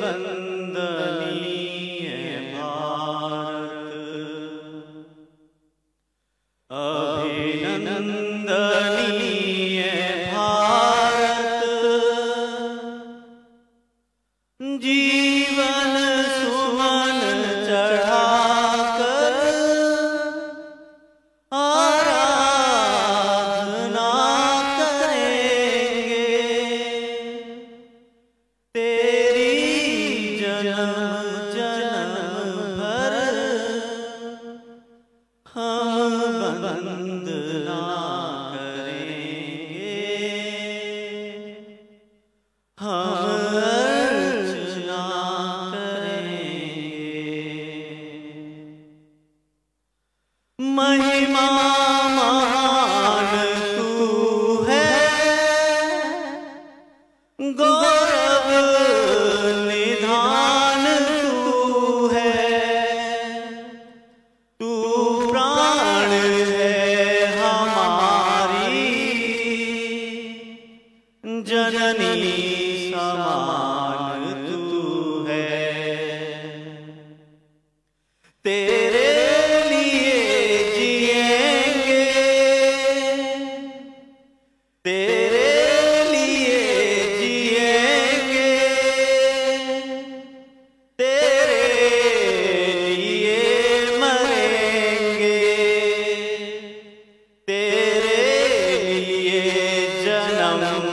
من Wasallam.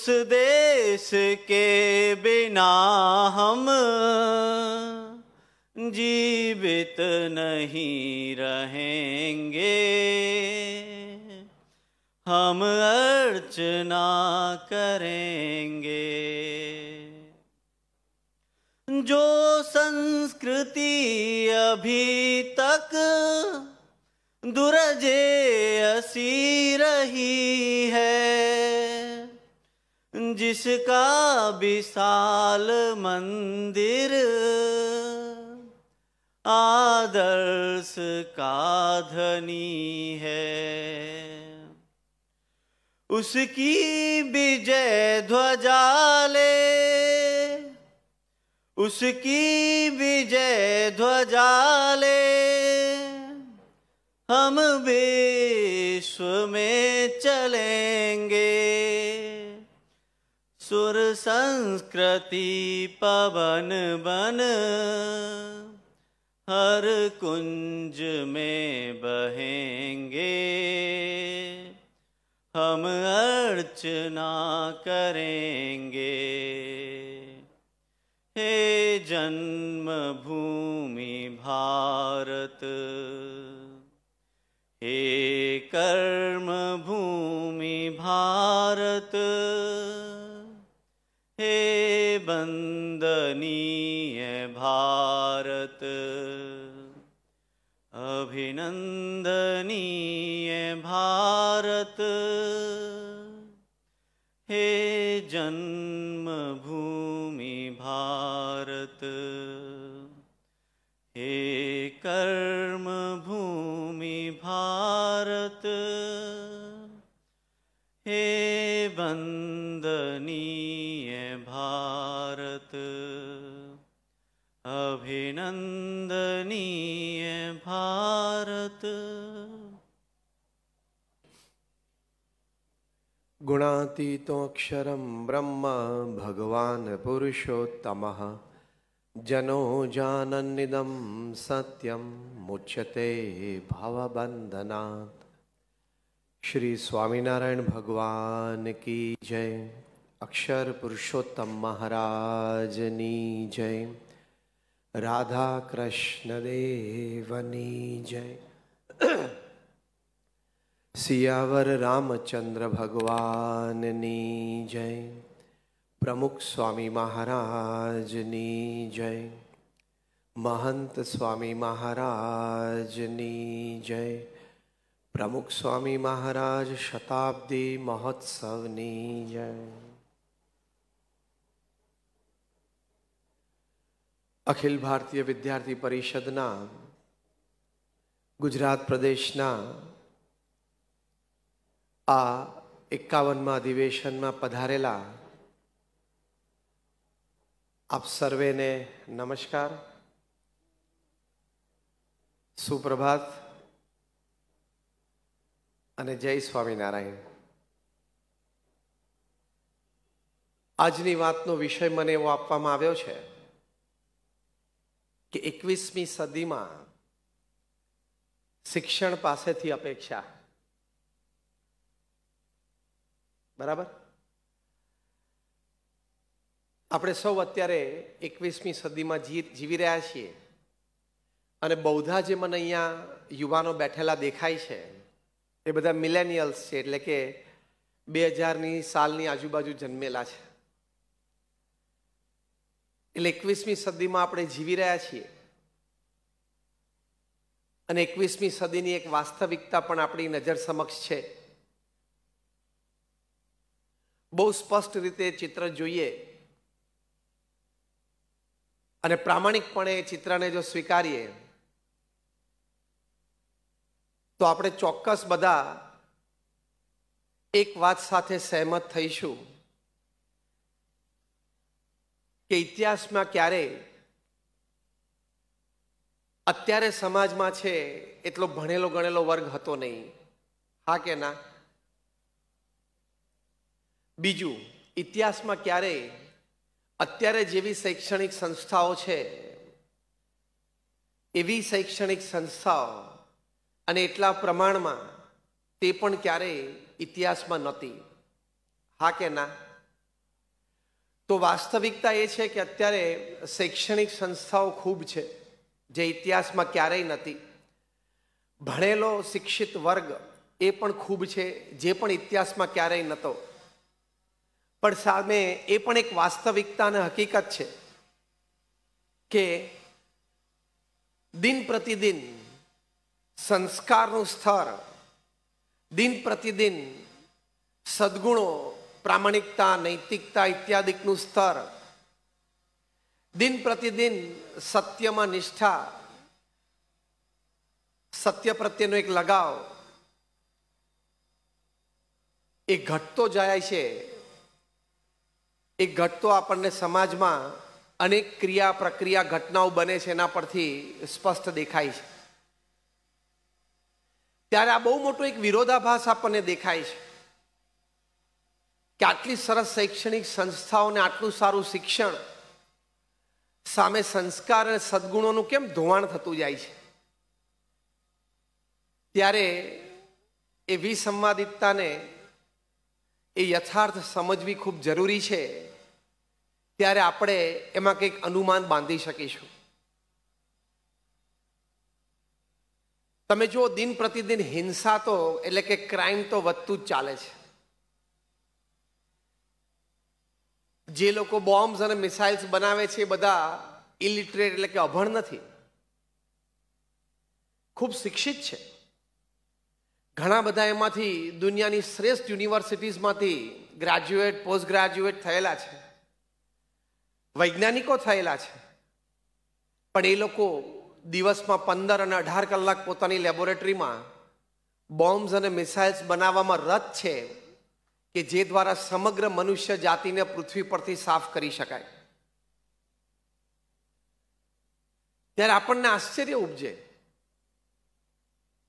उस देश के बिना हम जीवित नहीं रहेंगे। हम अर्चना करेंगे। जो संस्कृति अभी तक दुरजे असी रही है जिसका विशाल मंदिर, आदर्श का धनी है। उसकी विजय ध्वजा ले उसकी विजय ध्वजा ले हम विश्व में चलेंगे। सुर संस्कृति पवन बन। हर कुंज में बहेंगे। हम अर्चना करेंगे। हे जन्मभूमि भारत, हे कर्म भूमि भारत भारत। अभिनन्दनीय भारत। हे जन्मभूमि भारत। हे कर्मभूमि भारत। हे वन्दनीय अभिनन्दनीय भारत। गुणातीतोऽक्षरं ब्रह्म भगवान् पुरुषोत्तमः। जनो जानन्निदं सत्यं मुच्यते भवबन्धनात्। श्री स्वामिनारायण भगवान की जय। अक्षर पुरुषोत्तम महाराजनी जय। राधा कृष्ण देवनी जय। सियावर रामचंद्र भगवान नी जय। प्रमुख स्वामी महाराज नी जय। महंत स्वामी महाराज नी जय। प्रमुख स्वामी महाराज शताब्दी महोत्सव नी जय। અખિલ ભારતીય વિદ્યાર્થી પરિષદના, ગુજરાત પ્રદેશના, આ એકાવનમાં અધિવેશનમાં પધારેલા આપ સર્વેને નમસ્કાર. સુપ્રભાત. અને જય સ્વામિનારાયણ. આજની વાતનો વિષય મને એવો આપવામાં આવ્યો છે કે એકવીસમી સદીમાં શિક્ષણ પાસેથી અપેક્ષા. બરાબર? આપણે સૌ અત્યારે એકવીસમી સદીમાં જીવી રહ્યા છીએ. અને બૌદ્ધા જે મને અહીંયા યુવાનો બેઠેલા દેખાય છે, એ બધા મિલેનિયલ્સ છે, એટલે કે બે હજારની સાલની આજુબાજુ જન્મેલા છે. એટલે એકવીસમી સદીમાં આપણે જીવી રહ્યા છીએ. અને એકવીસમી સદીની એક વાસ્તવિકતા પણ આપણી નજર સમક્ષ છે. બહુ સ્પષ્ટ રીતે ચિત્ર જોઈએ. અને પ્રામાણિકપણે એ ચિત્રને જો સ્વીકારીએ, તો આપણે ચોક્કસ બધા એક વાત સાથે સહેમત થઈશું. કે ઇતિહાસમાં ક્યારે અત્યારે સમાજમાં છે એટલો ભણેલો ગણેલો વર્ગ હતો નહીં. હા કે ના? બીજું, ઇતિહાસમાં ક્યારે અત્યારે જેવી શૈક્ષણિક સંસ્થાઓ છે, એવી શૈક્ષણિક સંસ્થાઓ અને એટલા પ્રમાણમાં તે પણ ક્યારેય ઇતિહાસમાં નહોતી. હા કે ના? તો વાસ્તવિકતા એ છે કે અત્યારે શૈક્ષણિક સંસ્થાઓ ખૂબ છે, જે ઇતિહાસમાં ક્યારેય નથી. ભણેલો શિક્ષિત વર્ગ એ પણ ખૂબ છે, જે પણ ઇતિહાસમાં ક્યારેય નહોતો પણ સામે એ પણ એક વાસ્તવિકતા અને હકીકત છે કે દિન પ્રતિદિન સંસ્કારનું સ્તર, દિન પ્રતિદિન સદગુણો પ્રામાણિકતા, નૈતિકતા ઇત્યાદિકનું સ્તર. દિન પ્રતિદિન સત્યમાં નિષ્ઠા, સત્ય પ્રત્યેનો એક લગાવ. એ ઘટતો જાય છે. એ ઘટતો આપણને સમાજમાં અનેક ક્રિયા, પ્રક્રિયા, ઘટનાઓ બને છે એના પરથી સ્પષ્ટ દેખાય છે. ત્યારે આ બહુ મોટો એક વિરોધાભાસ આપણને દેખાય છે. કે આટલી સરસ શૈક્ષણિક સંસ્થાઓને આટલું સારું શિક્ષણ સામે સંસ્કાર અને સદગુણોનું કેમ ધોવાણ થતું જાય છે? ત્યારે એ વિસંવાદિતતાને એ યથાર્થ સમજવી ખૂબ જરૂરી છે. ત્યારે આપણે એમાં કંઈક અનુમાન બાંધી શકીશું. તમે જુઓ, દિન પ્રતિદિન હિંસા તો એટલે કે ક્રાઇમ તો વધતું જ ચાલે છે. જે લોકો બોમ્બ્સ અને મિસાઇલ્સ બનાવે છે એ બધા ઇલિટરેટ એટલે કે અભણ નથી. ખૂબ શિક્ષિત છે. ઘણા બધા એમાંથી દુનિયાની શ્રેષ્ઠ યુનિવર્સિટીઝમાંથી ગ્રેજ્યુએટ પોસ્ટ ગ્રેજ્યુએટ થયેલા છે. વૈજ્ઞાનિકો થયેલા છે. પણ એ લોકો દિવસમાં પંદર અને અઢાર કલાક પોતાની લેબોરેટરીમાં બોમ્બ્સ અને મિસાઇલ્સ બનાવવામાં રત છે. કે જે દ્વારા સમગ્ર મનુષ્ય જાતિને પૃથ્વી પરથી સાફ કરી શકાય. ત્યારે આપણને આશ્ચર્ય ઉપજે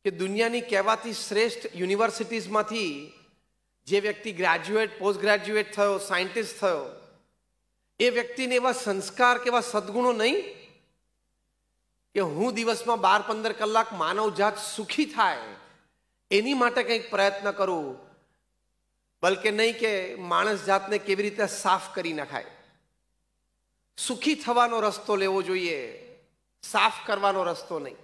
કે દુનિયાની કહેવાતી શ્રેષ્ઠ યુનિવર્સિટીઝમાંથી જે વ્યક્તિ ગ્રેજ્યુએટ પોસ્ટ ગ્રેજ્યુએટ થયો, સાયન્ટિસ્ટ થયો, એ વ્યક્તિને એવા સંસ્કાર કે એવા સદગુણો નહીં કે હું દિવસમાં બાર પંદર કલાક માનવ જાત સુખી થાય, એની માટે કંઈક પ્રયત્ન કરું બલકે નહીં કે માણસ જાતને કેવી રીતે સાફ કરી નખાય. સુખી થવાનો રસ્તો લેવો જોઈએ, સાફ કરવાનો રસ્તો નહીં.